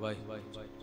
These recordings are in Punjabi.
वाह वाह वाह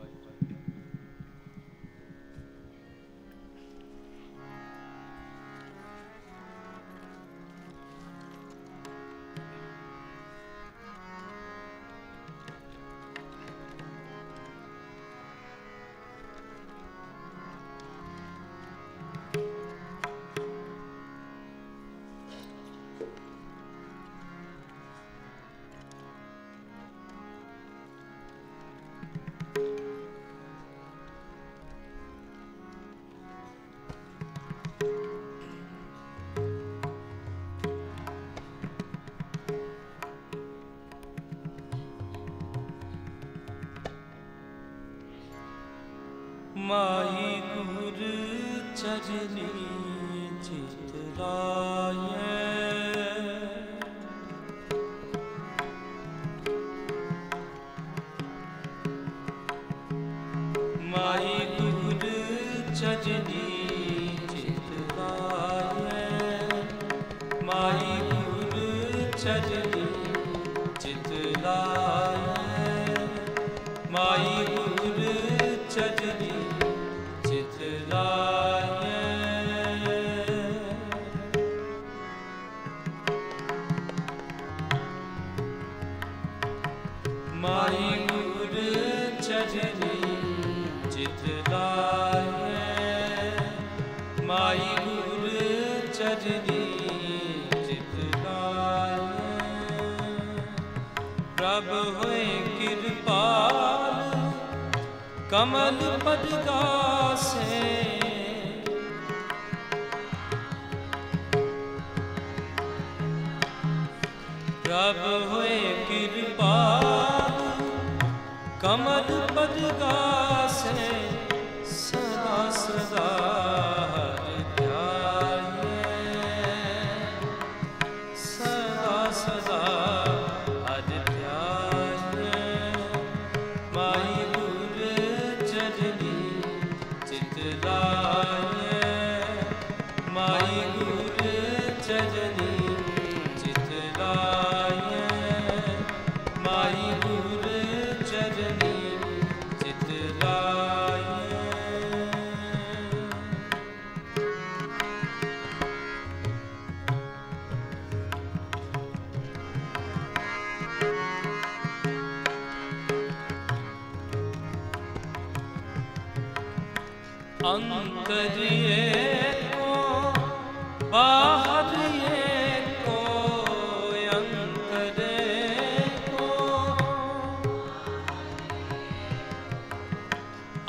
ज्ञान पर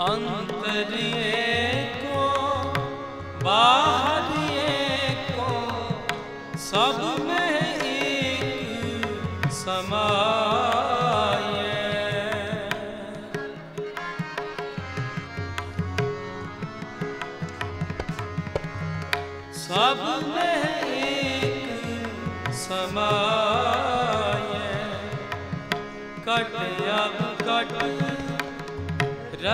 ਅੰਤਰੀਏ ਕੋ ਬਾ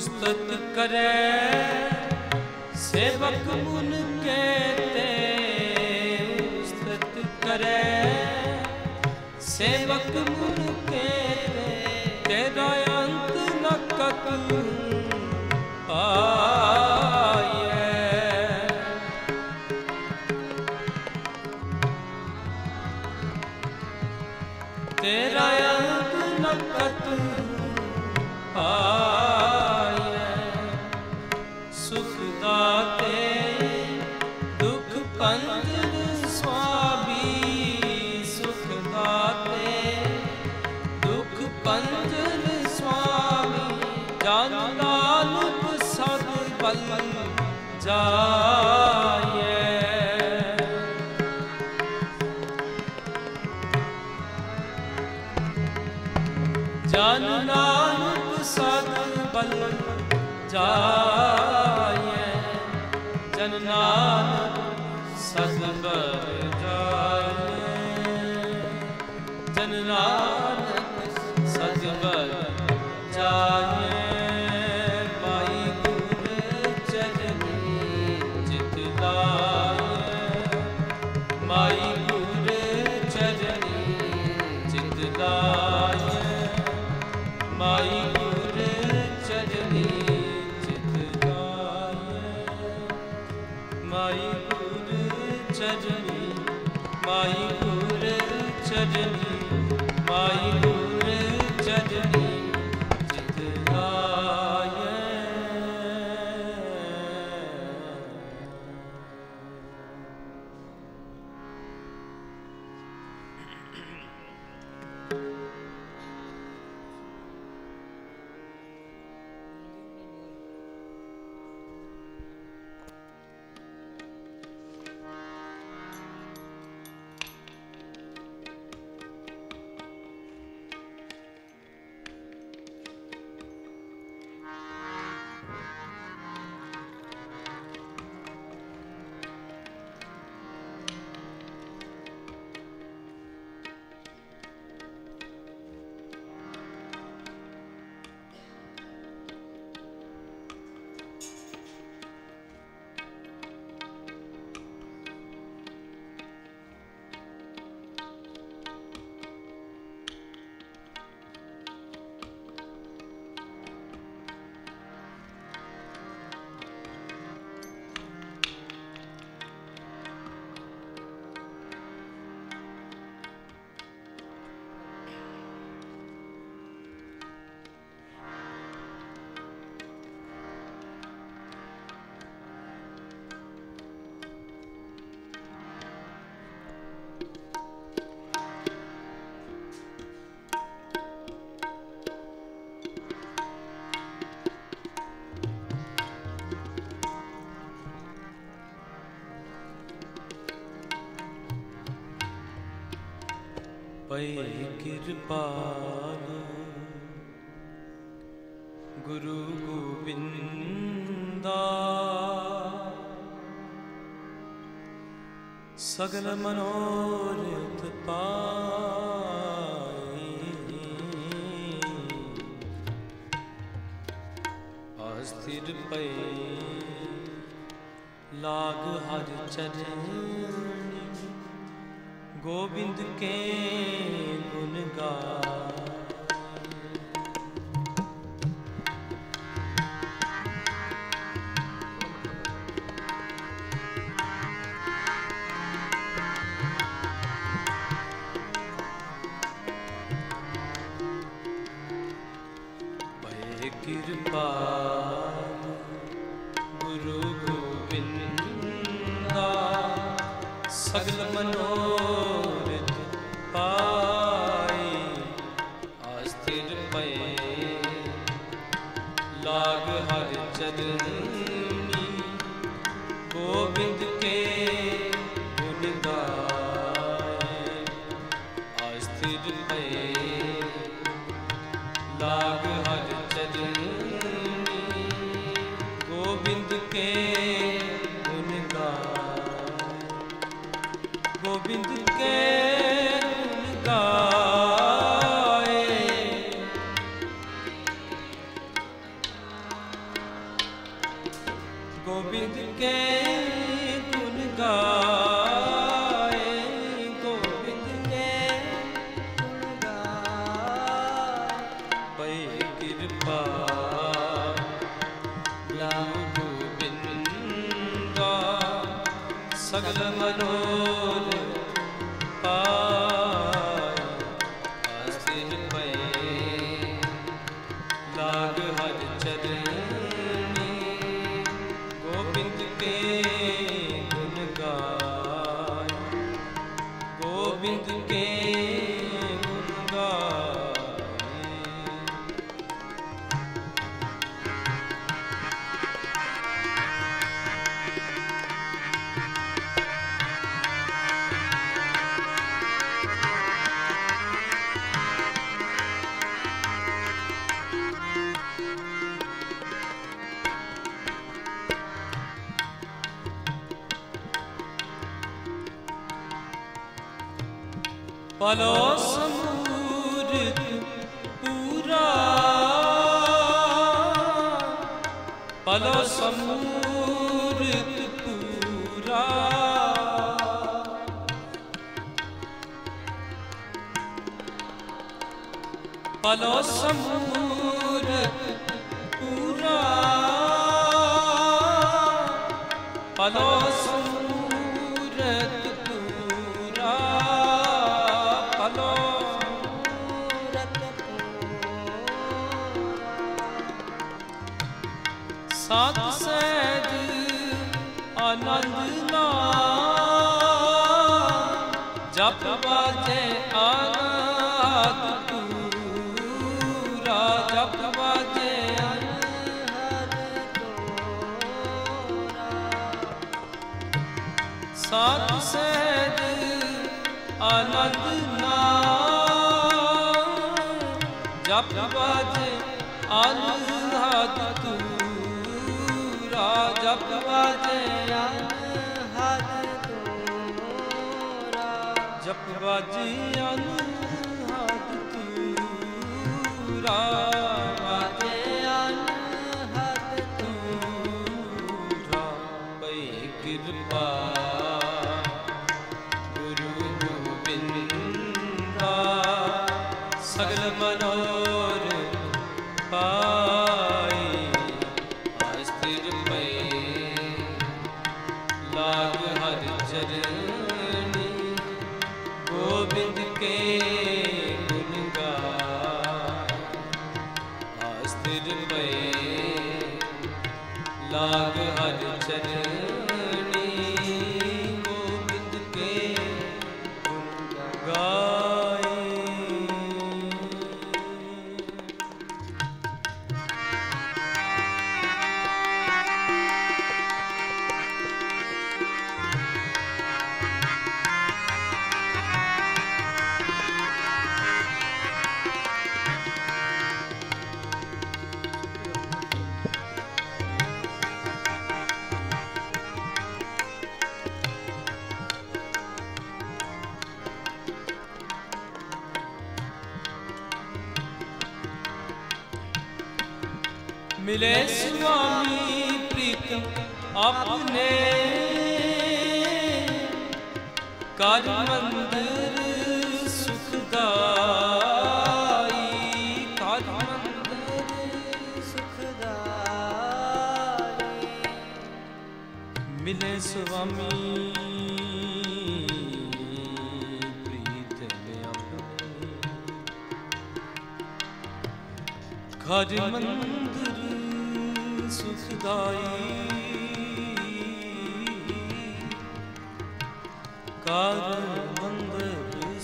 ਉਸਤਤ ਕਰੈ। ਸੇਵਕ ਮੁਨ ਕੇਤੇ ਉਸਤਤ ਕਰੈ। ਸੇਵਕ ਮੁਨ ਕੇਤੇ ਤੇਰਾ ਜਨ ਨਾਨਕ ਸਦ ਬਲ ਜਾ ਕਿਰਪਾਲ ਗੁਰੂ ਗੋਬਿੰਦਾ। ਸਗਲ ਮਨੋਰਥ ਪਾਈ। ਅਸਥਿਰ ਪਈ ਲਾਗ ਹਰ ਚਰਨ ਗੋਬਿੰਦ ਕੇ ਗੁਣ ਗੁਰੂ ਗੋਬਿੰਦਾ ਸਗਲ ਮਨੋ ਪਈ ਸਗਲ ਮਨੋ ਪਲੋ ਸਮੂਰਤ ਪੂਰਾ ਪਲੋ ਸਮੂਰਤ ਪੂਰਾ ਪਲੋ ਸਮੂਰਤ ਸਾਧ ਸਹਿਜ ਆਨੰਦ ਨਾਮ। ਜਪ ਬਾਜੇ ਆਨੰਦ ਤੂਰਾ ਜਪ ਬਾਜੇ ਜਪ ਬਾਜੇ ਅਨਹਦ ਤੂਰਾ ਲਾਗ ਹਰ ਚਰਣੀ ਗੋਬਿੰਦ ਕੇ ਮਿਲੇ ਸੁਆਮੀ ਪ੍ਰੀਤਮ ਆਪਣੇ। ਕਰ ਮੰਦਰ ਸੁਖਦਾਈ ਕਰ ਮੰਦਰ ਮਿਲੇ ਸੁਆਮੀ ਪ੍ਰੀਤਮ ਆਪਣੇ। ਘਰ ਮੰਦਰ ਸੁਖਦਾਈ ਘਰ ਮੰਦਰ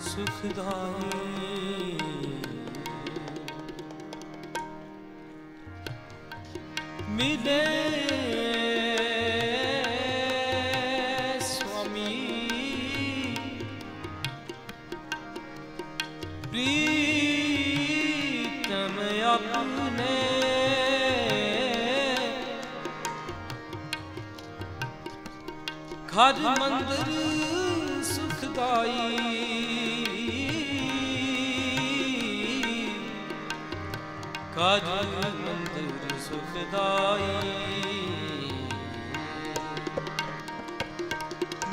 ਸੁਖਦਾਈ ਮਿਲੇ ਘਰ ਮੰਦਰ ਸੁਖਦਾਈ ਘਰ ਮੰਦਰ ਸੁਖਦਾਈ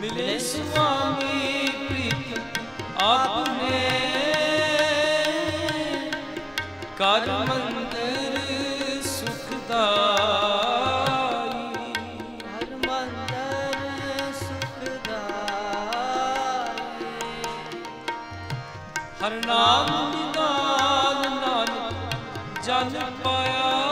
ਮਿਲੇ ਸੁਆਮੀ ਪ੍ਰੀਤ ਆਪਨੇ ਹਰ ਨਾਮ ਨਿਦਾਨ ਨਾਨਕ ਜਨ ਪਾਇਆ।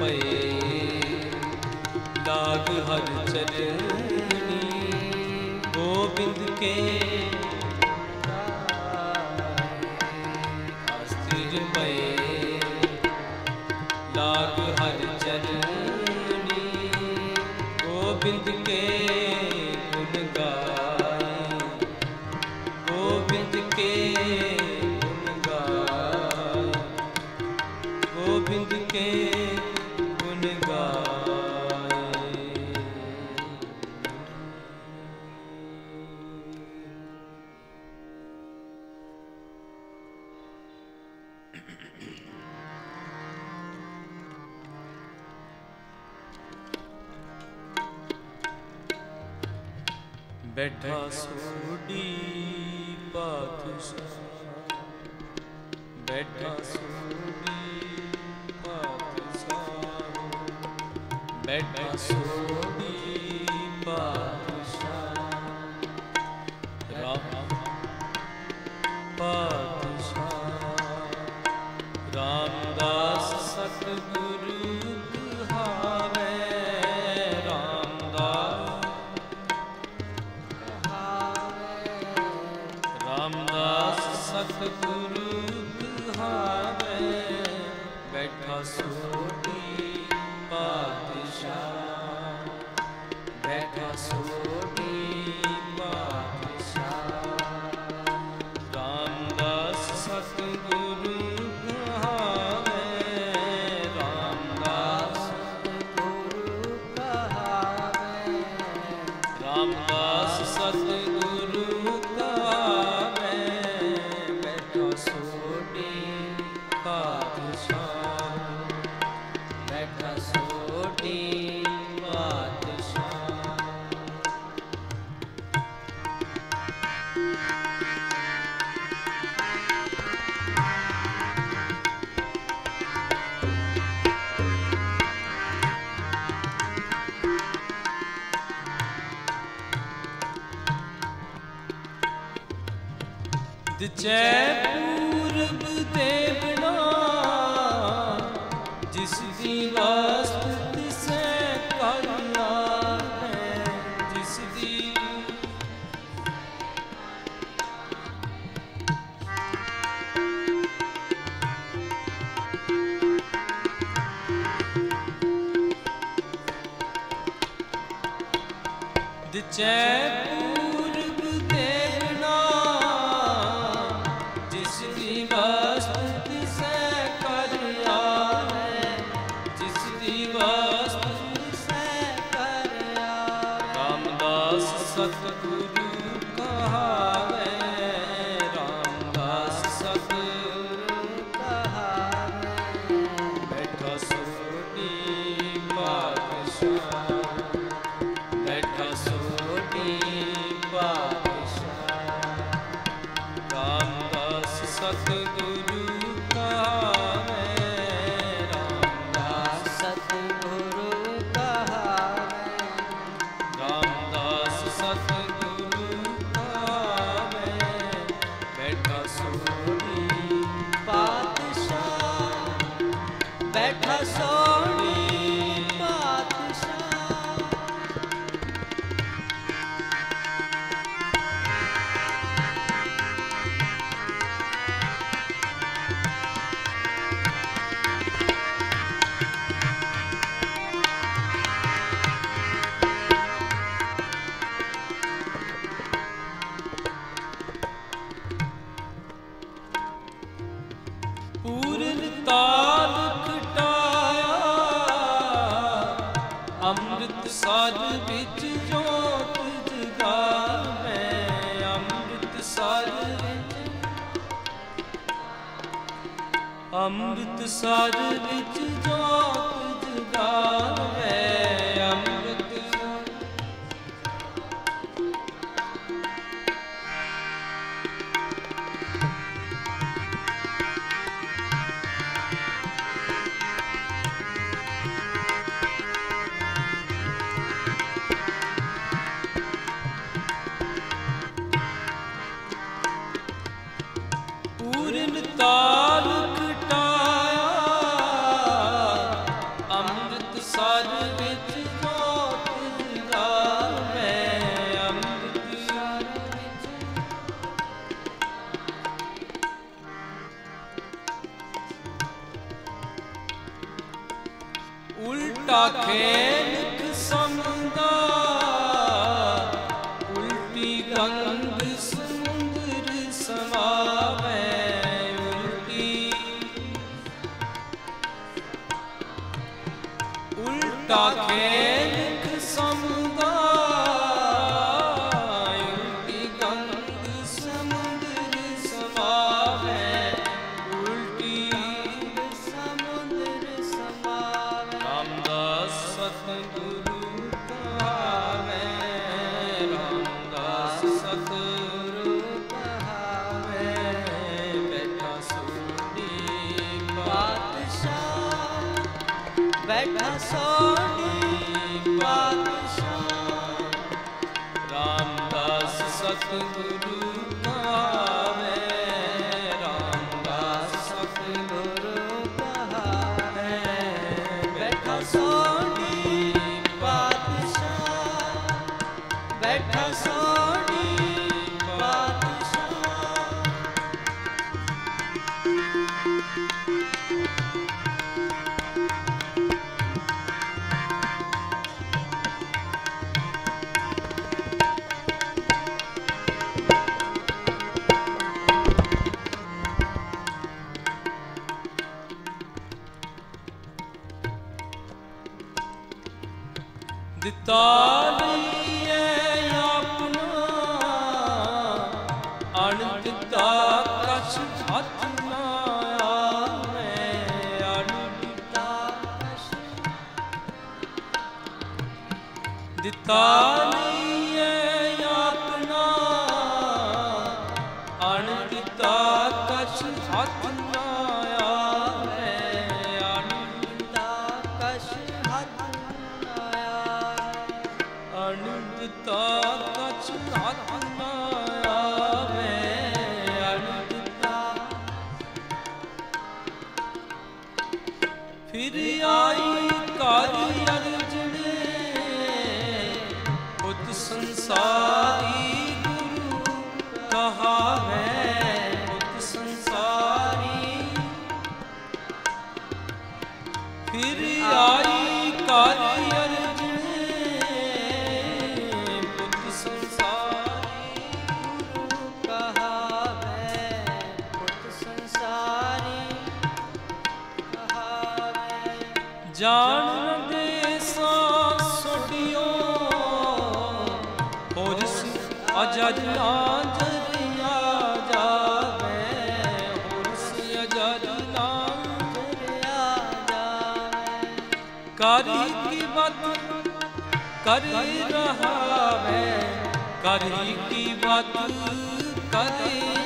ਪਏ। ਲਾਗ ਹਰ ਚਰਣੀ ਗੋਬਿੰਦ ਕੇ ਬੈਠਾ ਸੋਡੀ ਪਾਤਸ਼ਾਹ ਬੈਠਾ ਸੋਡੀ ਪਾਤਸ਼ਾਹ ਬੈਠਾ ਸੋਡੀ ਪਾਤਸ਼ਾਹ ਜੈ ਅੰਮ੍ਰਿਤਸਰ ਵਿੱਚ ਜਾ 울다 괜히 그 썸다. सतगुरु ਦਿੱਤਾ ਨੇ ਜਾਣ ਦੇ ਸਾ ਸੁਟਿਓ ਹੋਰਸ ਅਜਦ ਨਾ ਜਰਿਆ ਕਰੀ ਕੀ ਬਤ ਰਹਾ ਕਰੀ ਕੀ ਬਤ ਕਰੇ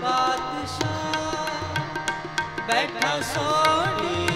ਸੋਹਣੀ ਬੈਠਾ ਸੋਹਣੀ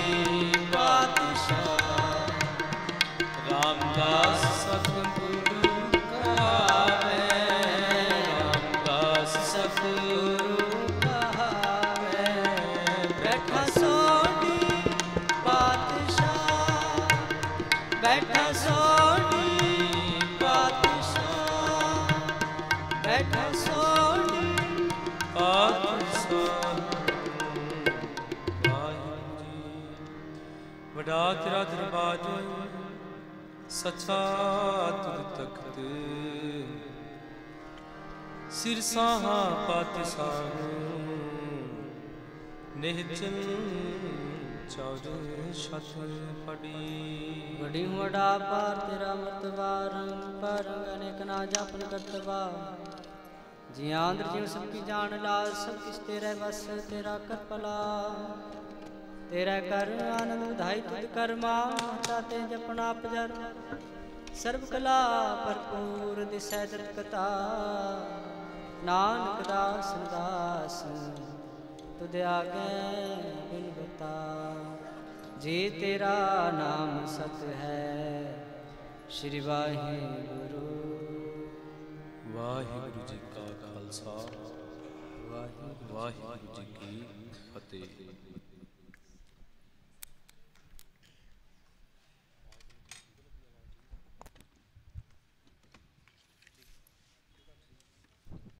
ਤੇਰਾ ਦਰਬਾਰ ਸੱਚਾ ਤੁਧ ਤਖਤ। ਸਿਰ ਸਾਹਾ ਪਤ ਨਿਹਚਲ ਚੌਰ ਛਤ ਪੜੀ। ਵੜੀ ਵਡਾ ਪਾਰ ਤੇਰਾ ਮਰਤਬਾ ਰੰਗ ਪਰ ਰੰਗ ਅਨੇਕ ਨਾ ਜਾਪਨ ਕਰਤਵਾ ਜੀ ਜਿਉ ਸਭ ਕੀ ਜਾਣ ਲਾ ਸਭ ਕਿਸ ਤੇਰੇ ਵਸ, ਤੇਰਾ ਕਰਪਲਾ। ਤੇਰਾ ਕਰ ਆਨੰਦ ਵਧਾਈ ਤੁਧ ਕਰਮਾ ਤਾਤੇ ਜਪਣਾ ਪਜਰ। ਸਰਬ ਕਲਾ ਭਰਪੂਰ ਦਿਸੈ ਜਤ ਕਤਾ ਨਾਨਕ ਦਾਸ ਦਾਸ, ਤੁਧ ਆਗੇ ਬਿਨ ਬਤਾ ਜੇ ਤੇਰਾ ਨਾਮ ਸਤ ਹੈ, ਸ਼੍ਰੀ ਵਾਹਿਗੁਰੂ। ਵਾਹਿਗੁਰੂ ਜੀ ਕਾ ਖਾਲਸਾ। ਵਾਹਿਗੁਰੂ ਜੀ